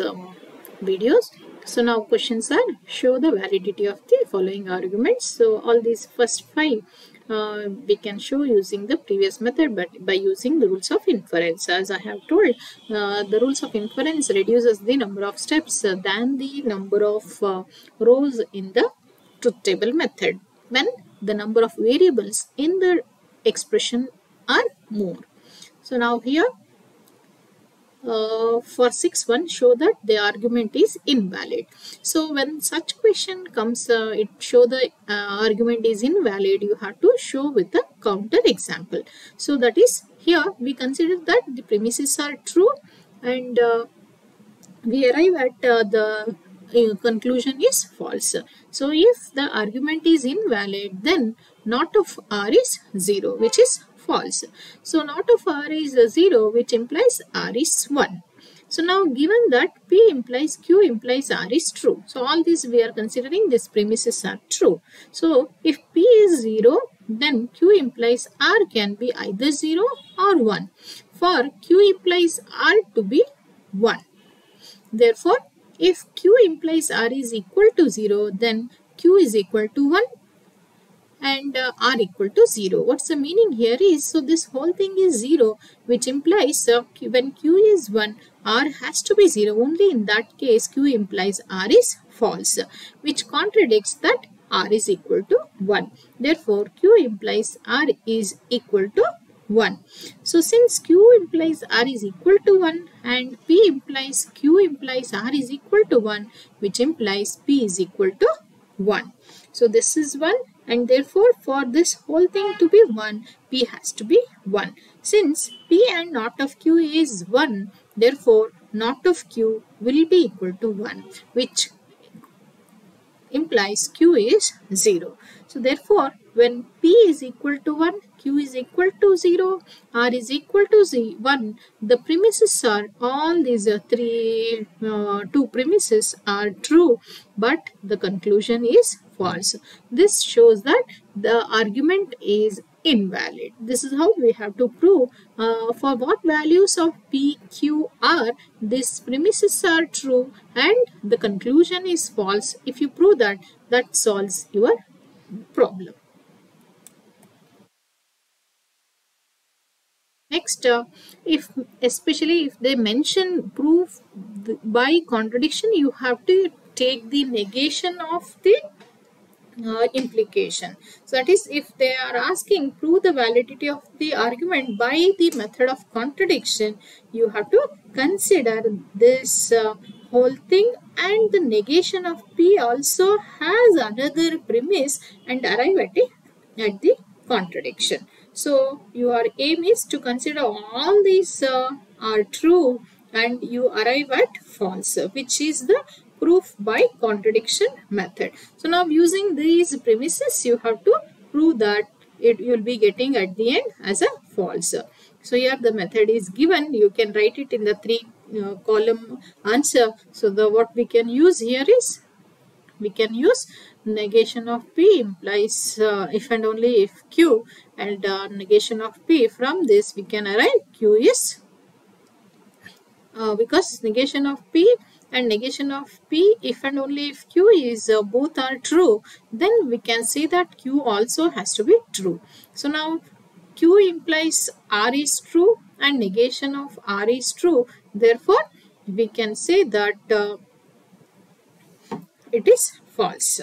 um, videos. So now questions are show the validity of the following arguments. So all these first five uh, we can show using the previous method but by using the rules of inference as I have told uh, the rules of inference reduces the number of steps uh, than the number of uh, rows in the truth table method when the number of variables in the expression are more. So now here uh, for 6-1 show that the argument is invalid. So when such question comes, uh, it show the uh, argument is invalid, you have to show with a counter example. So that is here we consider that the premises are true and uh, we arrive at uh, the conclusion is false. So if the argument is invalid then not of r is 0 which is false. So not of r is 0 which implies r is 1. So now given that P implies Q implies R is true. So all these we are considering these premises are true. So if P is 0 then Q implies R can be either 0 or 1. For Q implies R to be 1. Therefore if Q implies R is equal to 0 then Q is equal to 1 and uh, r equal to 0. What's the meaning here is, so this whole thing is 0 which implies uh, when q is 1, r has to be 0. Only in that case q implies r is false which contradicts that r is equal to 1. Therefore, q implies r is equal to 1. So since q implies r is equal to 1 and p implies q implies r is equal to 1 which implies p is equal to 1. So this is 1 and therefore for this whole thing to be 1 p has to be 1 since p and not of q is 1 therefore not of q will be equal to 1 which implies q is 0 so therefore when p is equal to 1 q is equal to 0 r is equal to z 1 the premises are all these uh, three uh, two premises are true but the conclusion is false. This shows that the argument is invalid. This is how we have to prove uh, for what values of P, Q, R these premises are true and the conclusion is false. If you prove that, that solves your problem. Next, uh, if especially if they mention proof by contradiction, you have to take the negation of the uh, implication. So that is if they are asking prove the validity of the argument by the method of contradiction, you have to consider this uh, whole thing and the negation of P also has another premise and arrive at, at the contradiction. So your aim is to consider all these uh, are true and you arrive at false which is the proof by contradiction method. So now using these premises you have to prove that it you will be getting at the end as a false. So here the method is given you can write it in the three uh, column answer. So the what we can use here is we can use negation of p implies uh, if and only if q and uh, negation of p from this we can arrive q is uh, because negation of p and negation of p if and only if q is uh, both are true then we can say that q also has to be true. So now q implies r is true and negation of r is true. Therefore we can say that uh, it is false.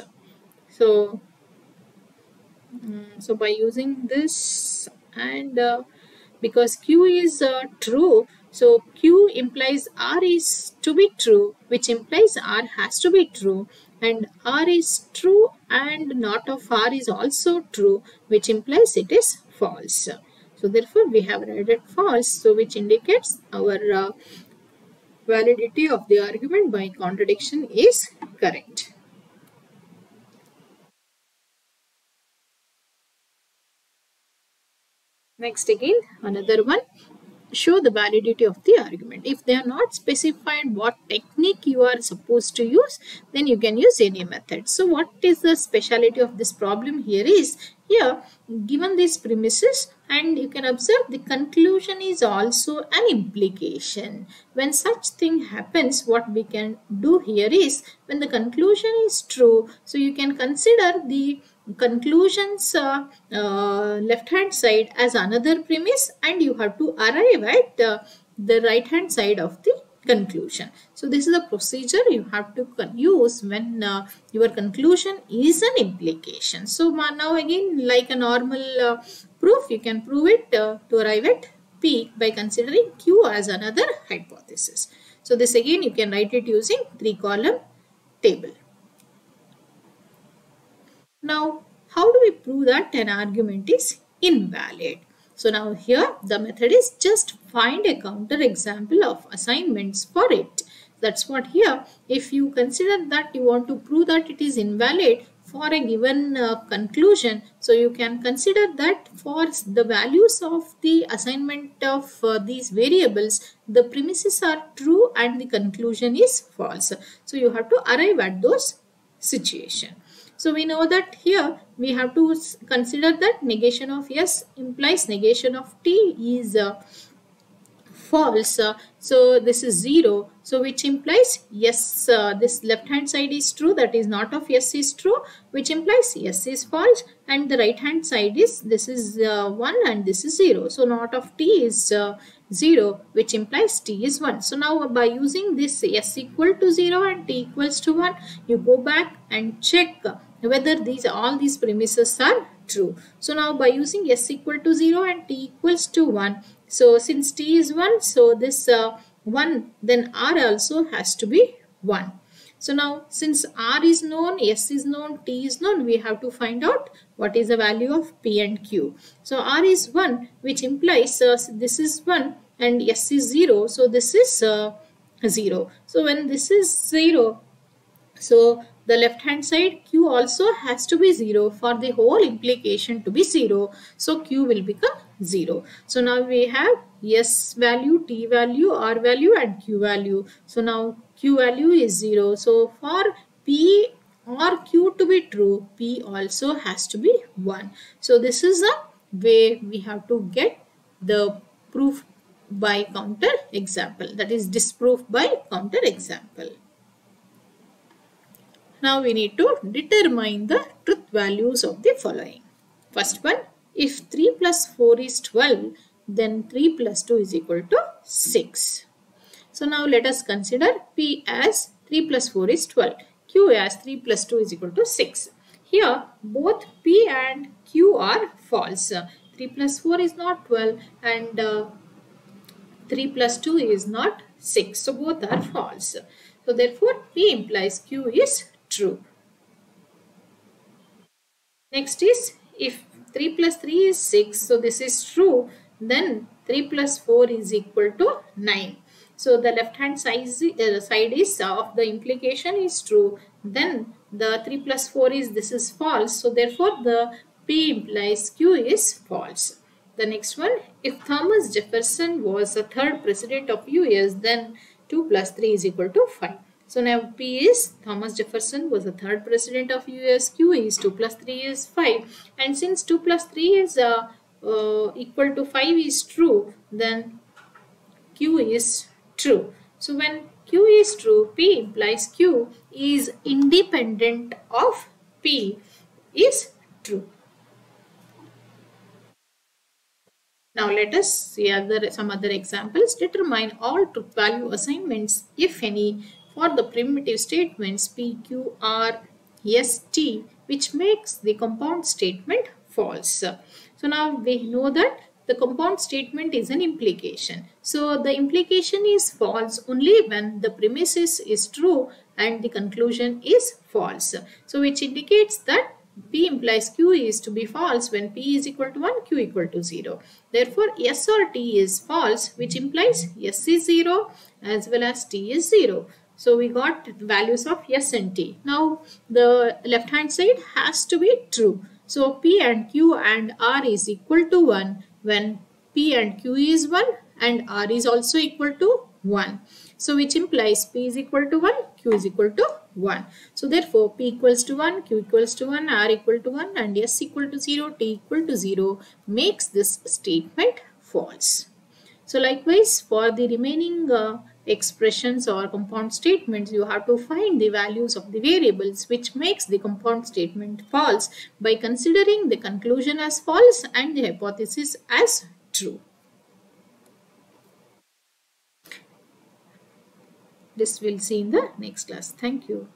So um, so by using this and uh, because q is uh, true so Q implies R is to be true which implies R has to be true and R is true and not of R is also true which implies it is false. So therefore we have read it false so which indicates our uh, validity of the argument by contradiction is correct. Next again another one show the validity of the argument. If they are not specified what technique you are supposed to use, then you can use any method. So what is the speciality of this problem here is, here given these premises and you can observe the conclusion is also an implication when such thing happens what we can do here is when the conclusion is true so you can consider the conclusions uh, uh, left hand side as another premise and you have to arrive at uh, the right hand side of the conclusion. So this is a procedure you have to use when uh, your conclusion is an implication. So now again like a normal uh, proof you can prove it uh, to arrive at P by considering Q as another hypothesis. So this again you can write it using three column table. Now how do we prove that an argument is invalid? So now here the method is just find a counter example of assignments for it. That's what here if you consider that you want to prove that it is invalid for a given uh, conclusion so you can consider that for the values of the assignment of uh, these variables the premises are true and the conclusion is false so you have to arrive at those situation so we know that here we have to consider that negation of S implies negation of T is uh, false. Uh, so this is 0. So which implies s, uh, this left hand side is true that is not of s is true which implies s is false and the right hand side is this is uh, 1 and this is 0. So not of T is uh, 0 which implies t is 1. So now by using this s equal to 0 and t equals to 1 you go back and check whether these all these premises are true. So now by using s equal to 0 and t equals to 1 so since t is 1 so this uh, 1 then r also has to be 1. So now since R is known, S is known, T is known, we have to find out what is the value of P and Q. So R is 1 which implies uh, this is 1 and S is 0. So this is uh, 0. So when this is 0, so the left hand side Q also has to be 0 for the whole implication to be 0. So Q will become 0. So now we have S value, T value, R value and Q value. So now q value is 0. So for p or q to be true, p also has to be 1. So this is the way we have to get the proof by counter example that is disproof by counter example. Now we need to determine the truth values of the following. First one, if 3 plus 4 is 12, then 3 plus 2 is equal to 6. So now let us consider P as 3 plus 4 is 12. Q as 3 plus 2 is equal to 6. Here both P and Q are false. 3 plus 4 is not 12 and uh, 3 plus 2 is not 6. So both are false. So therefore P implies Q is true. Next is if 3 plus 3 is 6 so this is true then 3 plus 4 is equal to 9. So the left hand side, uh, side is uh, of the implication is true. Then the 3 plus 4 is this is false. So therefore the P implies Q is false. The next one, if Thomas Jefferson was the third president of US, then 2 plus 3 is equal to 5. So now P is Thomas Jefferson was the third president of US, Q is 2 plus 3 is 5. And since 2 plus 3 is uh, uh, equal to 5 is true, then Q is true. So when Q is true, P implies Q is independent of P is true. Now let us see other, some other examples. Determine all truth value assignments, if any, for the primitive statements P, Q, R, S, T, which makes the compound statement false. So now we know that the compound statement is an implication. So the implication is false only when the premises is true and the conclusion is false. So which indicates that P implies Q is to be false when P is equal to 1, Q equal to 0. Therefore, S or T is false which implies S is 0 as well as T is 0. So we got the values of S and T. Now the left hand side has to be true. So P and Q and R is equal to 1 when P and Q is 1 and R is also equal to 1. So which implies P is equal to 1, Q is equal to 1. So therefore P equals to 1, Q equals to 1, R equal to 1 and S equal to 0, T equal to 0 makes this statement false. So likewise for the remaining uh, expressions or compound statements you have to find the values of the variables which makes the compound statement false by considering the conclusion as false and the hypothesis as true. This we'll see in the next class. Thank you.